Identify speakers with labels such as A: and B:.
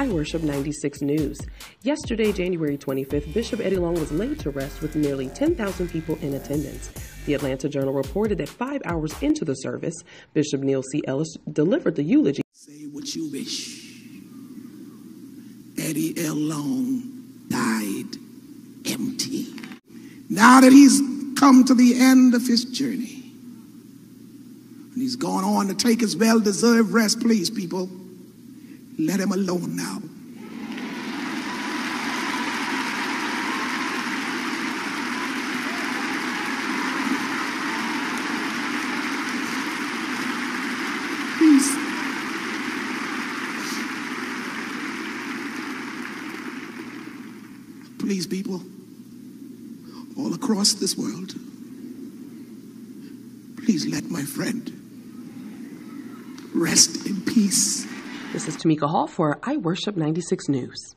A: I Worship 96 News. Yesterday, January 25th, Bishop Eddie Long was laid to rest with nearly 10,000 people in attendance. The Atlanta Journal reported that five hours into the service, Bishop Neil C. Ellis delivered the eulogy.
B: Say what you wish. Eddie L. Long died empty. Now that he's come to the end of his journey, and he's gone on to take his well deserved rest, please, people, let him alone now. Please. People, all across this world, please let my friend rest in peace.
A: This is Tamika Hall for I Worship 96 News.